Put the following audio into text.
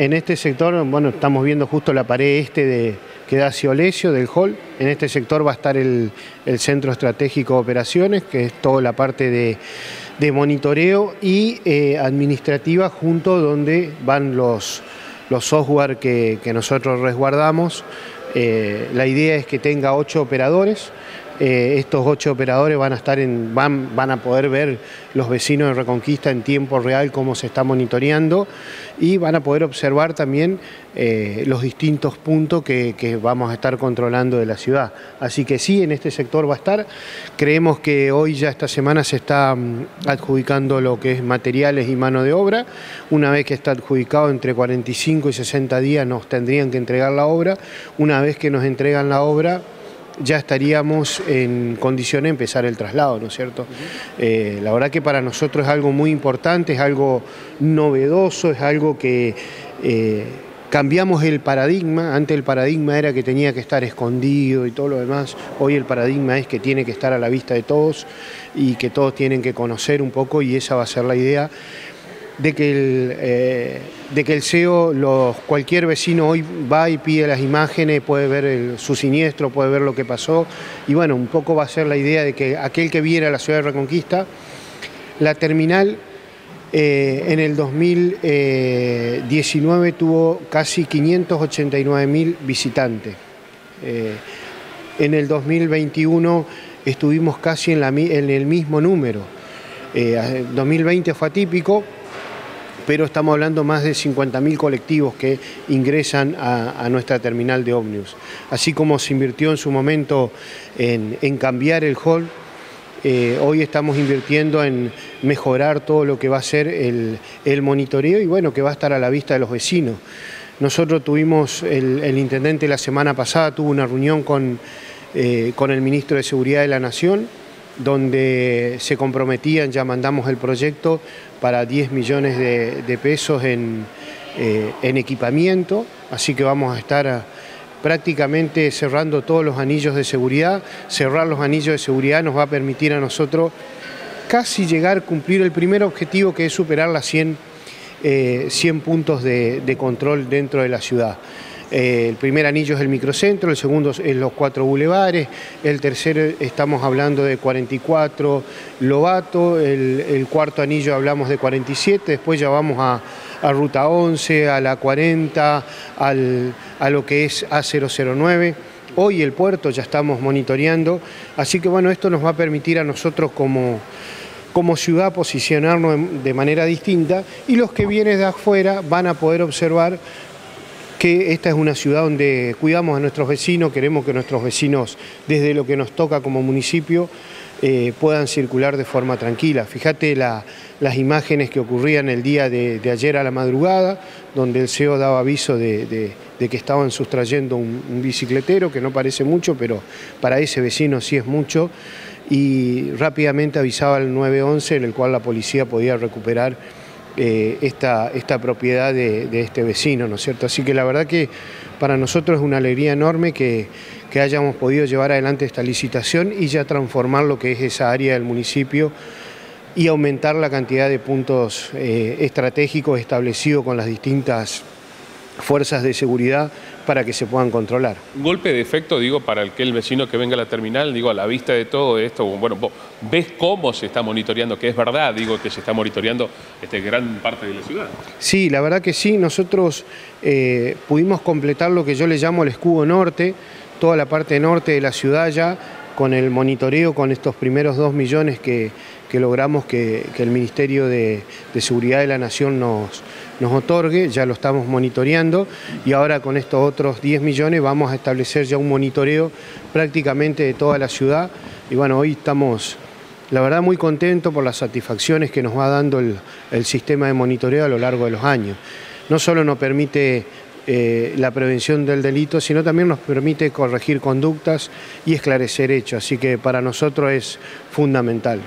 en este sector, bueno, estamos viendo justo la pared este de, que da hacia Olesio, del hall. En este sector va a estar el, Centro Estratégico de Operaciones, que es toda la parte de, monitoreo y eh, administrativa, junto donde van los, los software que, nosotros resguardamos. Eh, la idea es que tenga ocho operadores, eh, estos ocho operadores van a, estar van, van a poder ver los vecinos de Reconquista en tiempo real cómo se está monitoreando y van a poder observar también eh, los distintos puntos que, vamos a estar controlando de la ciudad. Así que sí, en este sector va a estar. Creemos que hoy ya esta semana se está mm, adjudicando lo que es materiales y mano de obra. Una vez que está adjudicado entre 45 y 60 días nos tendrían que entregar la obra. Una vez que nos entregan la obra, ya estaríamos en condiciones de empezar el traslado, ¿no es cierto? Eh, la verdad que para nosotros es algo muy importante, es algo novedoso, es algo que eh, cambiamos el paradigma, antes el paradigma era que tenía que estar escondido y todo lo demás, hoy el paradigma es que tiene que estar a la vista de todos y que todos tienen que conocer un poco y esa va a ser la idea de que el, eh, de que el CEO, los, cualquier vecino hoy va y pide las imágenes, puede ver su siniestro, puede ver lo que pasó, y bueno, un poco va a ser la idea de que aquel que viera la ciudad de Reconquista, la terminal eh, en el 2019 tuvo casi 589 mil visitantes. Eh, en el 2021 estuvimos casi en, la, en el mismo número. 2020 fue atípico, pero estamos hablando más de 50.000 colectivos que ingresan a, nuestra terminal de ómnibus. Así como se invirtió en su momento en, cambiar el hall, eh, hoy estamos invirtiendo en mejorar todo lo que va a ser el, monitoreo y bueno, que va a estar a la vista de los vecinos. Nosotros tuvimos, el, intendente la semana pasada tuvo una reunión con, eh, con el ministro de Seguridad de la Nación, donde se comprometían, ya mandamos el proyecto, para 10 millones de, pesos eh, en, equipamiento, así que vamos a estar ah, prácticamente cerrando todos los anillos de seguridad. Cerrar los anillos de seguridad nos va a permitir a nosotros casi llegar a cumplir el primer objetivo que es superar las 100, 100 eh, puntos de control dentro de la ciudad. Eh, el primer anillo es el microcentro, el segundo es los cuatro bulevares, el tercero estamos hablando de 44 Lobato, el, cuarto anillo hablamos de 47, después ya vamos a, Ruta 11, a la 40, a lo que es A009. Hoy el puerto ya estamos monitoreando, así que bueno, esto nos va a permitir a nosotros como, como ciudad posicionarnos de manera distinta y los que vienen de afuera van a poder observar que esta es una ciudad donde cuidamos a nuestros vecinos, queremos que nuestros vecinos, desde lo que nos toca como municipio, eh, puedan circular de forma tranquila. Fíjate las imágenes que ocurrían el día de, ayer a la madrugada, donde el CEO daba aviso de, que estaban sustrayendo un, un, bicicletero, que no parece mucho, pero para ese vecino sí es mucho, y rápidamente avisaba al 911, en el cual la policía podía recuperar eh, esta, esta, propiedad de, este vecino, ¿no es cierto? Así que la verdad que para nosotros es una alegría enorme que, hayamos podido llevar adelante esta licitación y ya transformar lo que es esa área del municipio y aumentar la cantidad de puntos eh, estratégicos establecidos con las distintas fuerzas de seguridad para que se puedan controlar. Un golpe de efecto, digo, para el que el vecino que venga a la terminal, digo, a la vista de todo esto, bueno, vos ves cómo se está monitoreando, que es verdad, digo, que se está monitoreando este, gran parte de la ciudad. Sí, la verdad que sí, nosotros eh, pudimos completar lo que yo le llamo el escudo norte, toda la parte norte de la ciudad ya, con el monitoreo, con estos primeros dos millones que, logramos que, el Ministerio de, Seguridad de la Nación nos, nos otorgue, ya lo estamos monitoreando y ahora con estos otros 10 millones vamos a establecer ya un monitoreo prácticamente de toda la ciudad y bueno, hoy estamos la verdad muy contentos por las satisfacciones que nos va dando el, el sistema de monitoreo a lo largo de los años. No solo nos permite eh, la prevención del delito, sino también nos permite corregir conductas y esclarecer hechos, así que para nosotros es fundamental.